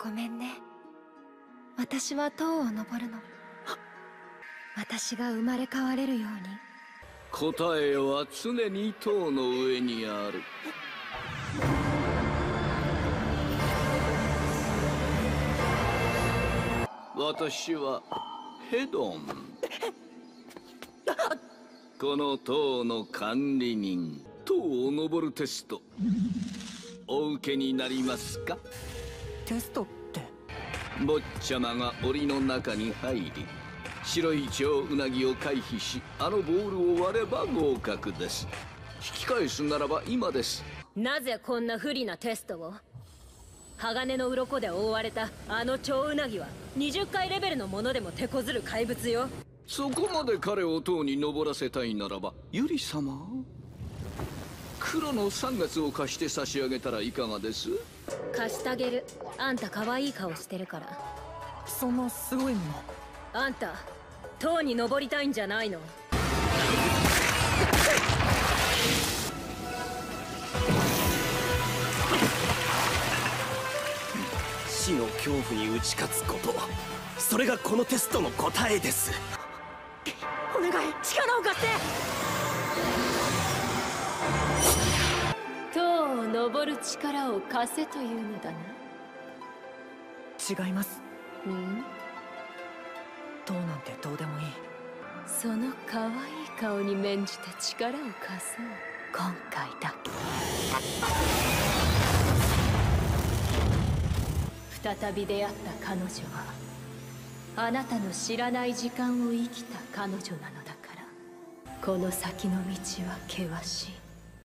ごめんね。私は塔を登るの。私が生まれ変われるように。答えは常に塔の上にある。私はヘドン。この塔の管理人塔を登るテスト。お受けになりますか？テストって？坊ちゃまが檻の中に入り白い蝶うなぎを回避しあのボールを割れば合格です。引き返すならば今です。なぜこんな不利なテストを？鋼の鱗で覆われたあの蝶うなぎは20回レベルのものでも手こずる怪物よ。そこまで彼を塔に登らせたいならばユリ様？黒の3月を貸して差し上げたらいかがです？貸してあげる。あんた可愛い顔してるから。そんなすごいもの。あんた塔に登りたいんじゃないの？死の恐怖に打ち勝つこと。それがこのテストの答えです。お願い。力を貸して塔を登る力を貸せというのだな。違います。うん？塔なんてどうでもいい。その可愛い顔に免じて力を貸そう。今回だ。け再び出会った彼女はあなたの知らない時間を生きた彼女なのだから。この先の道は険しい